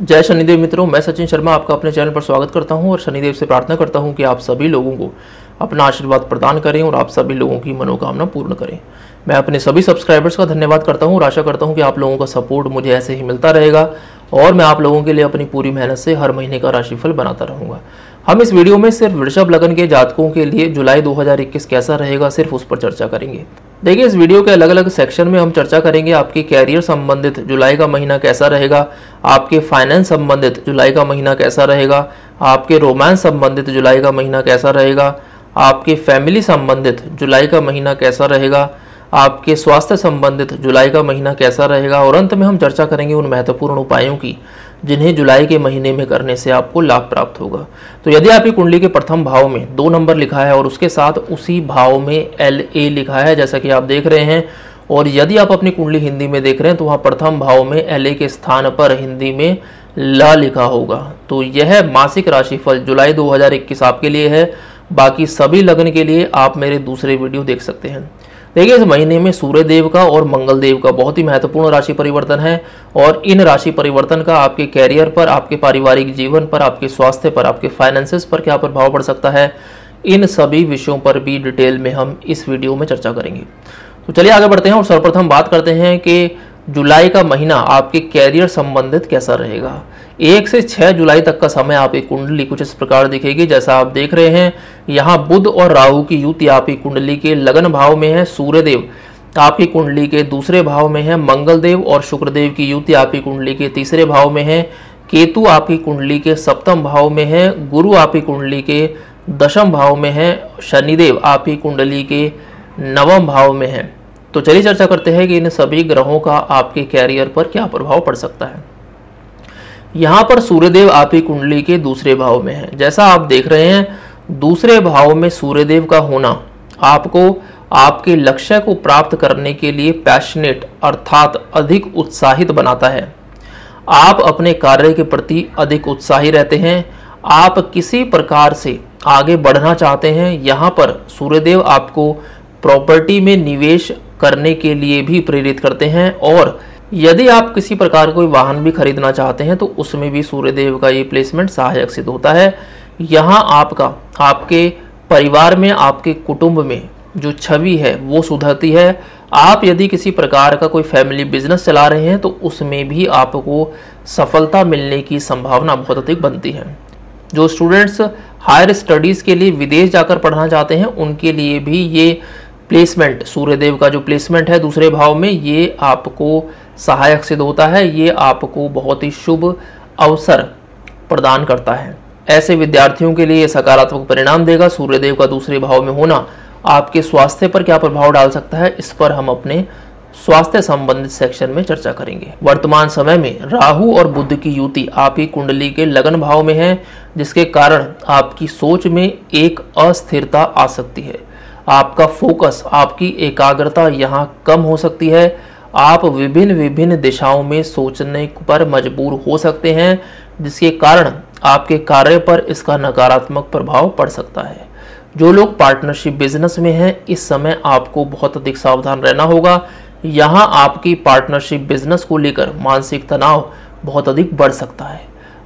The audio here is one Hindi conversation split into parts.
जय शनिदेव मित्रों, मैं सचिन शर्मा आपका अपने चैनल पर स्वागत करता हूँ और शनिदेव से प्रार्थना करता हूँ कि आप सभी लोगों को अपना आशीर्वाद प्रदान करें और आप सभी लोगों की मनोकामना पूर्ण करें। मैं अपने सभी सब्सक्राइबर्स का धन्यवाद करता हूँ और आशा करता हूँ कि आप लोगों का सपोर्ट मुझे ऐसे ही मिलता रहेगा और मैं आप लोगों के लिए अपनी पूरी मेहनत से हर महीने का राशिफल बनाता रहूँगा। हम इस वीडियो में सिर्फ़ वृषभ लगन के जातकों के लिए जुलाई 2021 कैसा रहेगा, सिर्फ़ उस पर चर्चा करेंगे। देखिए, इस वीडियो के अलग अलग सेक्शन में हम चर्चा करेंगे आपके कैरियर संबंधित, जुलाई का महीना कैसा रहेगा, आपके फाइनेंस संबंधित, जुलाई का महीना कैसा रहेगा, आपके रोमांस संबंधित, जुलाई का महीना कैसा रहेगा, आपके फैमिली संबंधित, जुलाई का महीना कैसा रहेगा, आपके स्वास्थ्य संबंधित, जुलाई का महीना कैसा रहेगा, और अंत में हम चर्चा करेंगे उन महत्वपूर्ण उपायों की। जिन्हें जुलाई के महीने में करने से आपको लाभ प्राप्त होगा। तो यदि आपकी कुंडली के प्रथम भाव में दो नंबर लिखा है और उसके साथ उसी भाव में एल ए लिखा है, जैसा कि आप देख रहे हैं, और यदि आप अपनी कुंडली हिंदी में देख रहे हैं तो वहाँ प्रथम भाव में एल ए के स्थान पर हिंदी में ल लिखा होगा। तो यह मासिक राशिफल जुलाई 2021 आपके लिए है। बाकी सभी लग्न के लिए आप मेरे दूसरे वीडियो देख सकते हैं। देखिए, इस महीने में सूर्य देव का और मंगल देव का बहुत ही महत्वपूर्ण राशि परिवर्तन है और इन राशि परिवर्तन का आपके कैरियर पर, आपके पारिवारिक जीवन पर, आपके स्वास्थ्य पर, आपके फाइनेंसेस पर क्या प्रभाव पड़ सकता है? इन सभी विषयों पर भी डिटेल में हम इस वीडियो में चर्चा करेंगे। तो चलिए आगे बढ़ते हैं और सर्वप्रथम बात करते हैं कि जुलाई का महीना आपके कैरियर संबंधित कैसा रहेगा। एक से छह जुलाई तक का समय आपकी कुंडली कुछ इस प्रकार दिखेगी। जैसा आप देख रहे हैं, यहाँ बुध और राहु की युति आपकी कुंडली के लगन भाव में है, सूर्यदेव आपकी कुंडली के दूसरे भाव में है मंगल देव और शुक्रदेव की युति आपकी कुंडली के तीसरे भाव में है, केतु आपकी कुंडली के सप्तम भाव में है, गुरु आपकी कुंडली के दशम भाव में है, शनिदेव आपकी कुंडली के नवम भाव में है। तो चलिए चर्चा करते हैं कि इन सभी ग्रहों का आपके कैरियर पर क्या प्रभाव पड़ सकता है। यहाँ पर सूर्यदेव आपकी कुंडली के दूसरे भाव में है। जैसा आप देख रहे हैं, दूसरे भाव में सूर्यदेव का होना आपको आपके लक्ष्य को प्राप्त करने के लिए पैशनेट अर्थात अधिक उत्साहित बनाता है। आप अपने कार्य के प्रति अधिक उत्साही रहते हैं। आप किसी प्रकार से आगे बढ़ना चाहते हैं, यहाँ पर सूर्यदेव आपको प्रॉपर्टी में निवेश करने के लिए भी प्रेरित करते हैं और यदि आप किसी प्रकार कोई वाहन भी खरीदना चाहते हैं तो उसमें भी सूर्यदेव का ये प्लेसमेंट सहायक सिद्ध होता है। यहाँ आपका, आपके परिवार में, आपके कुटुंब में जो छवि है, वो सुधरती है। आप यदि किसी प्रकार का कोई फैमिली बिज़नेस चला रहे हैं तो उसमें भी आपको सफलता मिलने की संभावना बहुत अधिक बनती है। जो स्टूडेंट्स हायर स्टडीज़ के लिए विदेश जाकर पढ़ना चाहते हैं, उनके लिए भी ये प्लेसमेंट सूर्यदेव का जो प्लेसमेंट है, दूसरे भाव में, ये आपको सहायक सिद्ध होता है, ये आपको बहुत ही शुभ अवसर प्रदान करता है। ऐसे विद्यार्थियों के लिए सकारात्मक परिणाम देगा, सूर्यदेव का दूसरे भाव में होना आपके स्वास्थ्य पर क्या प्रभाव डाल सकता है, इस पर हम अपने स्वास्थ्य संबंधित सेक्शन में चर्चा करेंगे। वर्तमान समय में राहु और बुद्ध की युति आपकी कुंडली के लगन भाव में है, जिसके कारण आपकी सोच में एक अस्थिरता आ सकती है। आपका फोकस आपकी एकाग्रता यहाँ कम हो सकती है आप विभिन्न विभिन्न दिशाओं में सोचने पर मजबूर हो सकते हैं, जिसके कारण आपके कार्य पर इसका नकारात्मक प्रभाव पड़ सकता है। जो लोग पार्टनरशिप बिज़नेस में हैं, इस समय आपको बहुत अधिक सावधान रहना होगा। यहाँ आपकी पार्टनरशिप बिज़नेस को लेकर मानसिक तनाव बहुत अधिक बढ़ सकता है।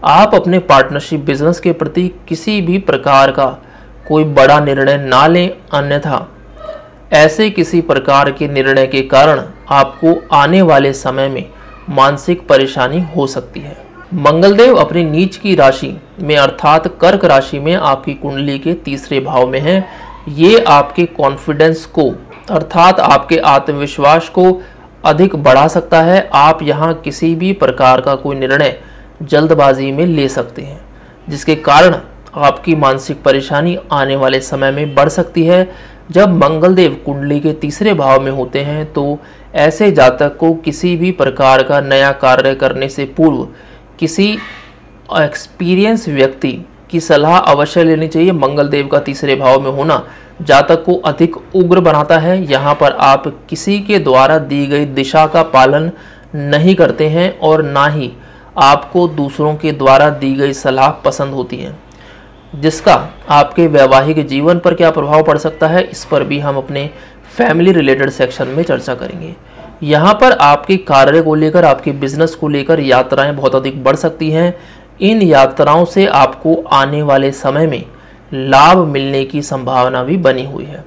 आप अपने पार्टनरशिप बिज़नेस के प्रति किसी भी प्रकार का कोई बड़ा निर्णय ना लें, अन्यथा ऐसे किसी प्रकार के निर्णय के कारण आपको आने वाले समय में मानसिक परेशानी हो सकती है। मंगलदेव अपनी नीच की राशि में अर्थात कर्क राशि में आपकी कुंडली के तीसरे भाव में है। ये आपके कॉन्फिडेंस को अर्थात आपके आत्मविश्वास को अधिक बढ़ा सकता है। आप यहाँ किसी भी प्रकार का कोई निर्णय जल्दबाजी में ले सकते हैं, जिसके कारण आपकी मानसिक परेशानी आने वाले समय में बढ़ सकती है। जब मंगलदेव कुंडली के तीसरे भाव में होते हैं तो ऐसे जातक को किसी भी प्रकार का नया कार्य करने से पूर्व किसी एक्सपीरियंस व्यक्ति की सलाह अवश्य लेनी चाहिए मंगलदेव का तीसरे भाव में होना। जातक को अधिक उग्र बनाता है। यहाँ पर आप किसी के द्वारा दी गई दिशा का पालन नहीं करते हैं और ना ही आपको दूसरों के द्वारा दी गई सलाह पसंद होती है। जिसका आपके वैवाहिक जीवन पर क्या प्रभाव पड़ सकता है, इस पर भी हम अपने फैमिली रिलेटेड सेक्शन में चर्चा करेंगे। यहाँ पर आपके कार्य को लेकर, आपके बिज़नेस को लेकर यात्राएँ बहुत अधिक बढ़ सकती हैं। इन यात्राओं से आपको आने वाले समय में लाभ मिलने की संभावना भी बनी हुई है।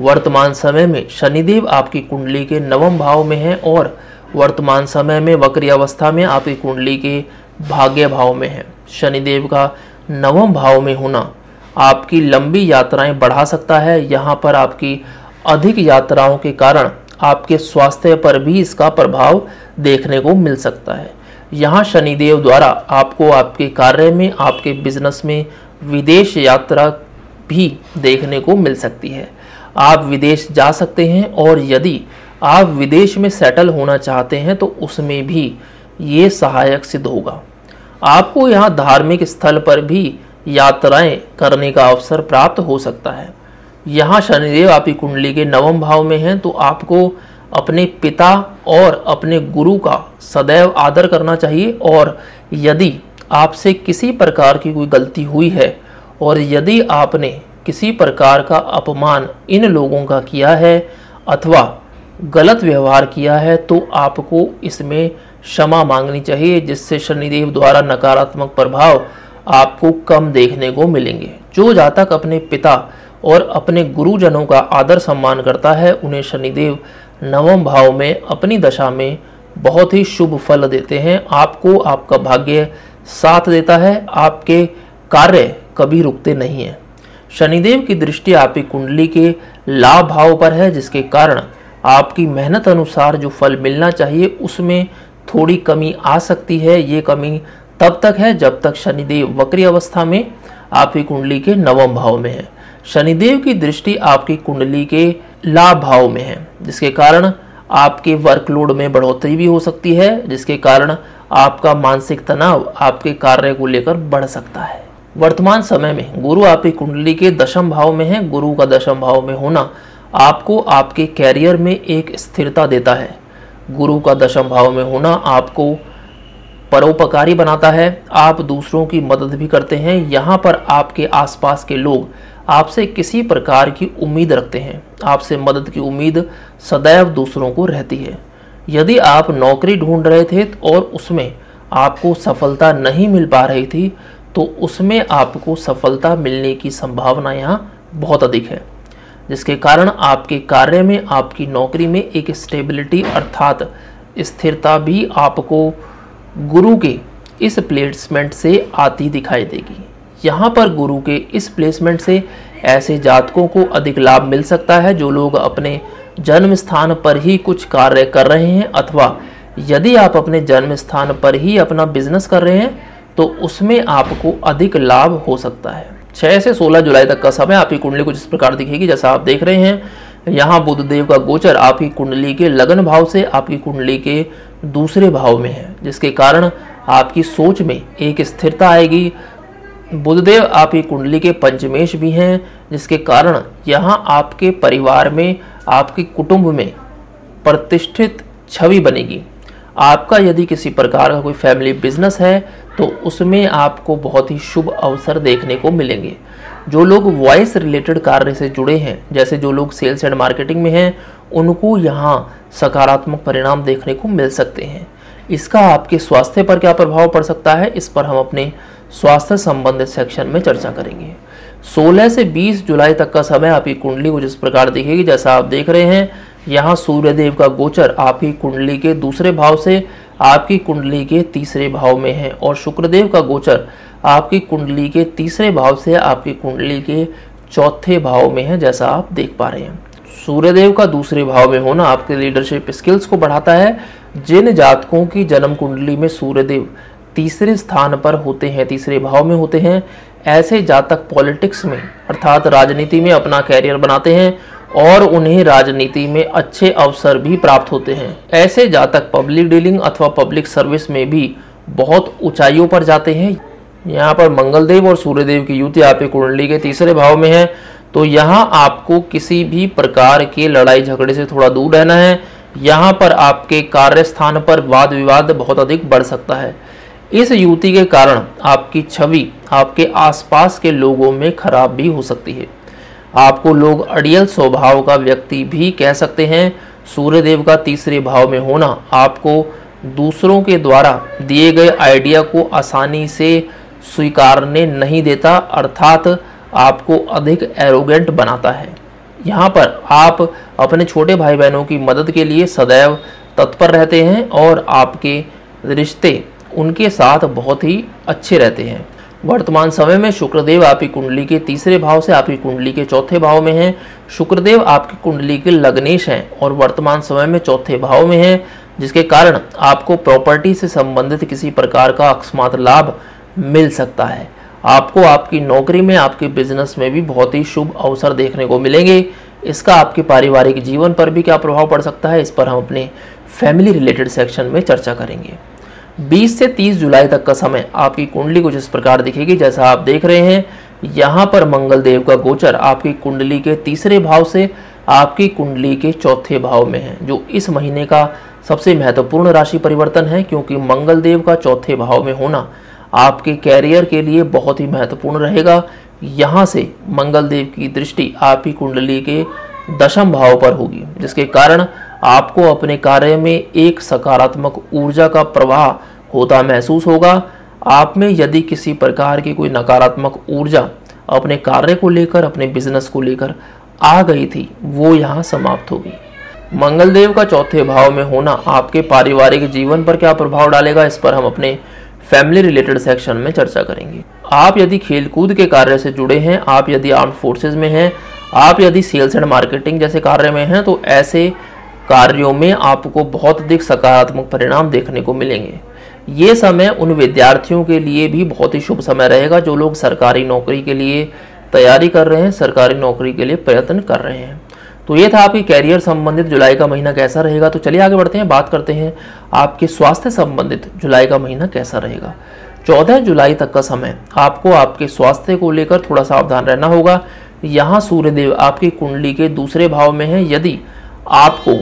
वर्तमान समय में शनिदेव आपकी कुंडली के नवम भाव में है और वर्तमान समय में वक्री अवस्था में आपकी कुंडली के भाग्य भाव में है। शनिदेव का नवम भाव में होना। आपकी लंबी यात्राएँ बढ़ा सकता है, यहाँ पर आपकी अधिक यात्राओं के कारण आपके स्वास्थ्य पर भी इसका प्रभाव देखने को मिल सकता है। यहाँ शनिदेव द्वारा आपको आपके कार्य में, आपके बिज़नेस में विदेश यात्रा भी देखने को मिल सकती है। आप विदेश जा सकते हैं और यदि आप विदेश में सेटल होना चाहते हैं तो उसमें भी ये सहायक सिद्ध होगा। आपको यहाँ धार्मिक स्थल पर भी यात्राएँ करने का अवसर प्राप्त हो सकता है। यहाँ शनिदेव आपकी कुंडली के नवम भाव में हैं तो आपको अपने पिता और अपने गुरु का सदैव आदर करना चाहिए, और यदि आपसे किसी प्रकार की कोई गलती हुई है, और यदि आपने किसी प्रकार का अपमान इन लोगों का किया है अथवा गलत व्यवहार किया है तो आपको इसमें क्षमा मांगनी चाहिए, जिससे शनिदेव द्वारा नकारात्मक प्रभाव आपको कम देखने को मिलेंगे। जो जातक अपने पिता और अपने गुरुजनों का आदर सम्मान करता है, उन्हें शनिदेव नवम भाव में अपनी दशा में बहुत ही शुभ फल देते हैं। आपको आपका भाग्य साथ देता है, आपके कार्य कभी रुकते नहीं हैं। शनिदेव की दृष्टि आपकी कुंडली के लाभ भाव पर है, जिसके कारण आपकी मेहनत अनुसार जो फल मिलना चाहिए, उसमें थोड़ी कमी आ सकती है, ये कमी तब तक है जब तक शनिदेव वक्री अवस्था में आपकी कुंडली के नवम भाव में है। शनिदेव की दृष्टि आपकी कुंडली के लाभ भाव में है, जिसके कारण आपके वर्कलोड में बढ़ोतरी भी हो सकती है, जिसके कारण आपका मानसिक तनाव आपके कार्य को लेकर बढ़ सकता है। वर्तमान समय में गुरु आपकी कुंडली के दशम भाव में है। गुरु का दशम भाव में होना आपको आपके कैरियर में एक स्थिरता देता है। गुरु का दशम भाव में होना आपको परोपकारी बनाता है। आप दूसरों की मदद भी करते हैं। यहाँ पर आपके आसपास के लोग आपसे किसी प्रकार की उम्मीद रखते हैं। आपसे मदद की उम्मीद सदैव दूसरों को रहती है। यदि आप नौकरी ढूंढ रहे थे और उसमें आपको सफलता नहीं मिल पा रही थी तो उसमें आपको सफलता मिलने की संभावना यहाँ बहुत अधिक है। जिसके कारण आपके कार्य में, आपकी नौकरी में एक स्टेबिलिटी अर्थात स्थिरता भी आपको गुरु के इस प्लेसमेंट से आती दिखाई देगी। यहाँ पर गुरु के इस प्लेसमेंट से ऐसे जातकों को अधिक लाभ मिल सकता है जो लोग अपने जन्म स्थान पर ही कुछ कार्य कर रहे हैं अथवा यदि आप अपने जन्म स्थान पर ही अपना बिज़नेस कर रहे हैं तो उसमें आपको अधिक लाभ हो सकता है। 6 से 16 जुलाई तक का समय आपकी कुंडली कुछ इस प्रकार दिखेगी, जैसा आप देख रहे हैं, यहाँ बुद्ध देव का गोचर आपकी कुंडली के लगन भाव से आपकी कुंडली के दूसरे भाव में है, जिसके कारण आपकी सोच में एक स्थिरता आएगी। बुद्धदेव आपकी कुंडली के पंचमेश भी हैं, जिसके कारण यहाँ आपके परिवार में, आपके कुटुंब में प्रतिष्ठित छवि बनेगी। आपका यदि किसी प्रकार का कोई फैमिली बिज़नेस है तो उसमें आपको बहुत ही शुभ अवसर देखने को मिलेंगे। जो लोग वॉइस रिलेटेड कार्य से जुड़े हैं, जैसे जो लोग सेल्स एंड मार्केटिंग में हैं, उनको यहाँ सकारात्मक परिणाम देखने को मिल सकते हैं। इसका आपके स्वास्थ्य पर क्या प्रभाव पड़ सकता है, इस पर हम अपने स्वास्थ्य संबंधित सेक्शन में चर्चा करेंगे। 16 से 20 जुलाई तक का समय आपकी कुंडली को जिस प्रकार दिखेगी, जैसा आप देख रहे हैं यहाँ सूर्यदेव का गोचर आपकी कुंडली के दूसरे भाव से आपकी कुंडली के तीसरे भाव में है और शुक्रदेव का गोचर आपकी कुंडली के तीसरे भाव से आपकी कुंडली के चौथे भाव में है, जैसा आप देख पा रहे हैं। सूर्यदेव का दूसरे भाव में होना आपके लीडरशिप स्किल्स को बढ़ाता है। जिन जातकों की जन्म कुंडली में सूर्यदेव तीसरे स्थान पर होते हैं, तीसरे भाव में होते हैं, ऐसे जातक पॉलिटिक्स में, अर्थात राजनीति में अपना कैरियर बनाते हैं और उन्हें राजनीति में अच्छे अवसर भी प्राप्त होते हैं। ऐसे जातक पब्लिक डीलिंग अथवा पब्लिक सर्विस में भी बहुत ऊंचाइयों पर जाते हैं। यहाँ पर मंगलदेव और सूर्यदेव की युति आपकी कुंडली के तीसरे भाव में है। तो यहाँ आपको किसी भी प्रकार के लड़ाई झगड़े से थोड़ा दूर रहना है। यहाँ पर आपके कार्यस्थान पर वाद विवाद बहुत अधिक बढ़ सकता है। इस युति के कारण आपकी छवि आपके आसपास के लोगों में खराब भी हो सकती है। आपको लोग अड़ियल स्वभाव का व्यक्ति भी कह सकते हैं। सूर्यदेव का तीसरे भाव में होना आपको दूसरों के द्वारा दिए गए आइडिया को आसानी से स्वीकारने नहीं देता, अर्थात आपको अधिक एरोगेंट बनाता है। यहाँ पर आप अपने छोटे भाई बहनों की मदद के लिए सदैव तत्पर रहते हैं और आपके रिश्ते उनके साथ बहुत ही अच्छे रहते हैं। वर्तमान समय में शुक्रदेव आपकी कुंडली के तीसरे भाव से आपकी कुंडली के चौथे भाव में हैं। शुक्रदेव आपकी कुंडली के लग्नेश हैं और वर्तमान समय में चौथे भाव में हैं, जिसके कारण आपको प्रॉपर्टी से संबंधित किसी प्रकार का अकस्मात लाभ मिल सकता है। आपको आपकी नौकरी में, आपके बिज़नेस में भी बहुत ही शुभ अवसर देखने को मिलेंगे। इसका आपके पारिवारिक जीवन पर भी क्या प्रभाव पड़ सकता है, इस पर हम अपने फैमिली रिलेटेड सेक्शन में चर्चा करेंगे। 20 से 30 जुलाई तक का समय आपकी कुंडली कुछ इस प्रकार दिखेगी, जैसा आप देख रहे हैं, यहाँ पर मंगल देव का गोचर आपकी कुंडली के तीसरे भाव से आपकी कुंडली के चौथे भाव में है, जो इस महीने का सबसे महत्वपूर्ण राशि परिवर्तन है, क्योंकि मंगल देव का चौथे भाव में होना आपके कैरियर के लिए बहुत ही महत्वपूर्ण रहेगा। यहाँ से मंगल देव की दृष्टि आपकी कुंडली के दशम भाव पर होगी, जिसके कारण आपको अपने कार्य में एक सकारात्मक ऊर्जा का प्रवाह होता महसूस होगा। आप में यदि किसी प्रकार की कोई नकारात्मक ऊर्जा अपने कार्य को लेकर, अपने बिज़नेस को लेकर आ गई थी, वो यहाँ समाप्त होगी। मंगलदेव का चौथे भाव में होना आपके पारिवारिक जीवन पर क्या प्रभाव डालेगा, इस पर हम अपने फैमिली रिलेटेड सेक्शन में चर्चा करेंगे। आप यदि खेलकूद के कार्य से जुड़े हैं, आप यदि आर्म फोर्सेज में हैं, आप यदि सेल्स एंड मार्केटिंग जैसे कार्य में हैं तो ऐसे कार्यों में आपको बहुत अधिक सकारात्मक परिणाम देखने को मिलेंगे। ये समय उन विद्यार्थियों के लिए भी बहुत ही शुभ समय रहेगा, जो लोग सरकारी नौकरी के लिए तैयारी कर रहे हैं, सरकारी नौकरी के लिए प्रयत्न कर रहे हैं। तो ये था आपकी कैरियर संबंधित जुलाई का महीना कैसा रहेगा। तो चलिए आगे बढ़ते हैं, बात करते हैं आपके स्वास्थ्य संबंधित जुलाई का महीना कैसा रहेगा। चौदह जुलाई तक का समय, आपको आपके स्वास्थ्य को लेकर थोड़ा सावधान रहना होगा। यहाँ सूर्यदेव आपकी कुंडली के दूसरे भाव में है। यदि आपको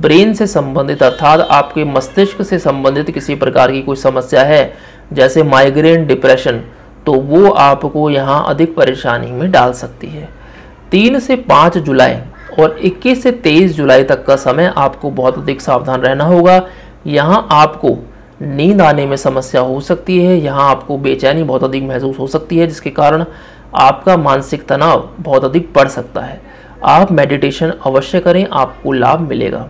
ब्रेन से संबंधित अर्थात आपके मस्तिष्क से संबंधित किसी प्रकार की कोई समस्या है, जैसे माइग्रेन डिप्रेशन तो वो आपको यहाँ अधिक परेशानी में डाल सकती है। तीन से पाँच जुलाई और 21 से 23 जुलाई तक का समय आपको बहुत अधिक सावधान रहना होगा। यहाँ आपको नींद आने में समस्या हो सकती है, यहाँ आपको बेचैनी बहुत अधिक महसूस हो सकती है, जिसके कारण आपका मानसिक तनाव बहुत अधिक बढ़ सकता है। आप मेडिटेशन अवश्य करें, आपको लाभ मिलेगा।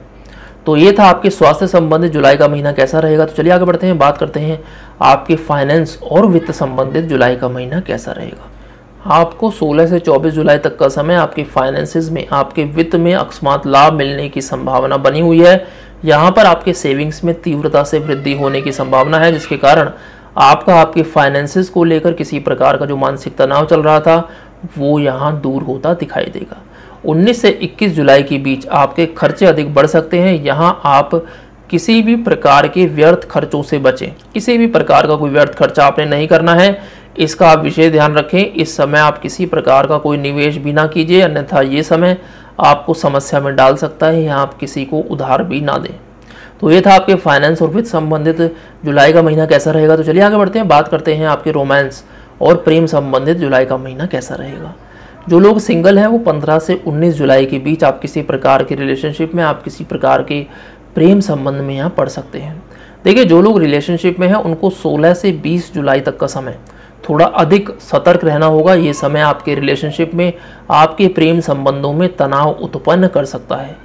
तो ये था आपके स्वास्थ्य संबंधित जुलाई का महीना कैसा रहेगा। तो चलिए आगे बढ़ते हैं, बात करते हैं आपके फाइनेंस और वित्त संबंधित जुलाई का महीना कैसा रहेगा। आपको 16 से 24 जुलाई तक का समय आपके फाइनेंसिस में, आपके वित्त में अकस्मात लाभ मिलने की संभावना बनी हुई है। यहाँ पर आपके सेविंग्स में तीव्रता से वृद्धि होने की संभावना है, जिसके कारण आपका, आपके फाइनेंसिस को लेकर किसी प्रकार का जो मानसिक तनाव चल रहा था, वो यहाँ दूर होता दिखाई देगा। 19 से 21 जुलाई के बीच आपके खर्चे अधिक बढ़ सकते हैं। यहाँ आप किसी भी प्रकार के व्यर्थ खर्चों से बचें। किसी भी प्रकार का कोई व्यर्थ खर्चा आपने नहीं करना है। इसका आप विशेष ध्यान रखें। इस समय आप किसी प्रकार का कोई निवेश भी ना कीजिए, अन्यथा ये समय आपको समस्या में डाल सकता है। या आप किसी को उधार भी ना दें। तो ये था आपके फाइनेंस और वित्त संबंधित। जुलाई का महीना कैसा रहेगा? तो चलिए आगे बढ़ते हैं। बात करते हैं आपके रोमांस और प्रेम संबंधित जुलाई का महीना कैसा रहेगा? जो लोग सिंगल हैं, वो 15 से 19 जुलाई के बीच आप किसी प्रकार के रिलेशनशिप में, आप किसी प्रकार के प्रेम संबंध में यहाँ पढ़ सकते हैं। देखिए, जो लोग रिलेशनशिप में हैं, उनको 16 से 20 जुलाई तक का समय। थोड़ा अधिक सतर्क रहना होगा, ये समय आपके रिलेशनशिप में, आपके प्रेम संबंधों में तनाव उत्पन्न कर सकता है।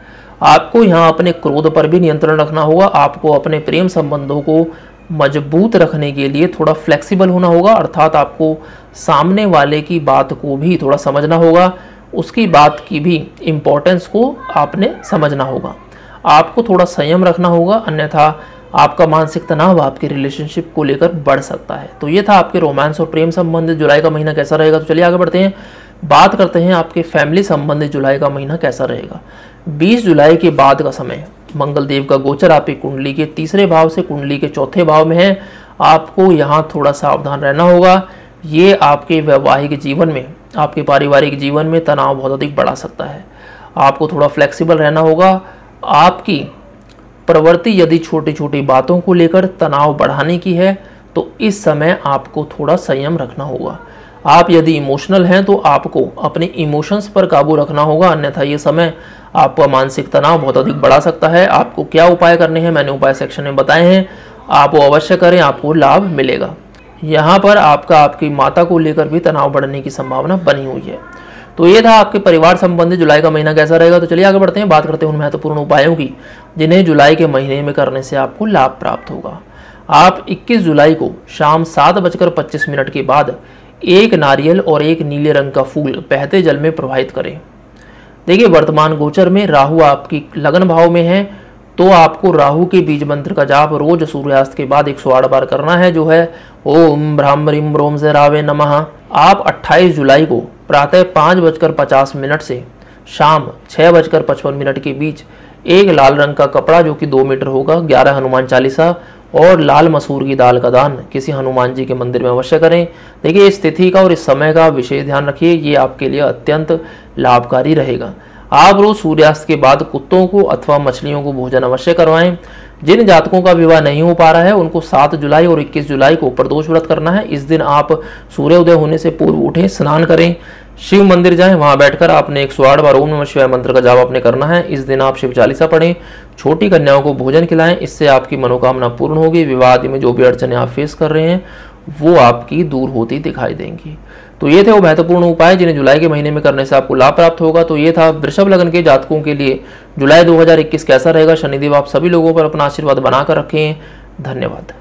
आपको यहाँ अपने क्रोध पर भी नियंत्रण रखना होगा, आपको अपने प्रेम संबंधों को मज़बूत रखने के लिए थोड़ा फ्लेक्सिबल होना होगा, अर्थात आपको सामने वाले की बात को भी थोड़ा समझना होगा, उसकी बात की भी इम्पोर्टेंस को आपने समझना होगा। आपको थोड़ा संयम रखना होगा, अन्यथा आपका मानसिक तनाव आपके रिलेशनशिप को लेकर बढ़ सकता है। तो ये था आपके रोमांस और प्रेम संबंधित जुलाई का महीना कैसा रहेगा? तो चलिए आगे बढ़ते हैं। बात करते हैं आपके फैमिली संबंधित जुलाई का महीना कैसा रहेगा? 20 जुलाई के बाद का समय। मंगल देव का गोचर आपकी कुंडली के तीसरे भाव से कुंडली के चौथे भाव में है। आपको यहाँ थोड़ा सावधान रहना होगा। ये आपके वैवाहिक जीवन में, आपके पारिवारिक जीवन में तनाव बहुत अधिक बढ़ा सकता है। आपको थोड़ा फ्लेक्सिबल रहना होगा। आपकी प्रवृत्ति यदि छोटी छोटी बातों को लेकर तनाव बढ़ाने की है तो इस समय आपको थोड़ा संयम रखना होगा। आप यदि इमोशनल हैं तो आपको अपने इमोशंस पर काबू रखना होगा। अन्यथा ये समय आपका मानसिक तनाव बहुत अधिक बढ़ा सकता है। आपको क्या उपाय करने हैं, मैंने उपाय सेक्शन में बताए हैं। आप वो अवश्य करें, आपको लाभ मिलेगा। यहाँ पर आपका, आपकी माता को लेकर भी तनाव बढ़ने की संभावना बनी हुई है। तो ये था आपके परिवार संबंधी जुलाई का महीना कैसा रहेगा। तो चलिए आगे बढ़ते हैं, बात करते हैं उन महत्वपूर्ण उपायों की, जिन्हें जुलाई के महीने में करने से आपको लाभ प्राप्त होगा। आप 21 जुलाई को शाम सात बजकर पच्चीस मिनट के बाद एक नारियल और एक नीले रंग का फूल बहते जल में प्रवाहित करें। देखिए, वर्तमान गोचर में राहु आपकी लगन भाव में है तो आपको राहु के बीज मंत्र का जाप रोज सूर्यास्त के बाद एक बार करना है, जो है, ओम ब्राह्मरीम रोम से रावे नमः। आप 28 जुलाई को प्रातः पाँच बजकर पचास मिनट से शाम छः बजकर पचपन मिनट के बीच एक लाल रंग का कपड़ा, जो कि दो मीटर होगा, ग्यारह हनुमान चालीसा और लाल मसूर की दाल का दान किसी हनुमान जी के मंदिर में अवश्य करें। देखिए, इस तिथि का और इस समय का विशेष ध्यान रखिए, ये आपके लिए अत्यंत लाभकारी रहेगा। आप रोज सूर्यास्त के बाद कुत्तों को अथवा मछलियों को भोजन अवश्य करवाएँ। जिन जातकों का विवाह नहीं हो पा रहा है, उनको 7 जुलाई और 21 जुलाई को प्रदोष व्रत करना है। इस दिन आप सूर्योदय होने से पूर्व उठें, स्नान करें, शिव मंदिर जाएँ, वहाँ बैठकर आपने एक सौ आठ बार ओम नमः शिवाय मंत्र का जाप आपने करना है। इस दिन आप शिव चालीसा पढ़ें छोटी कन्याओं को भोजन खिलाएँ, इससे आपकी मनोकामना पूर्ण होगी, विवाद में जो भी अड़चने आप फेस कर रहे हैं, वो आपकी दूर होती दिखाई देंगी। तो ये थे वो महत्वपूर्ण उपाय जिन्हें जुलाई के महीने में करने से आपको लाभ प्राप्त होगा। तो ये था वृषभ लगन के जातकों के लिए। जुलाई 2021 कैसा रहेगा, शनिदेव आप सभी लोगों पर अपना आशीर्वाद बनाकर रखें। धन्यवाद।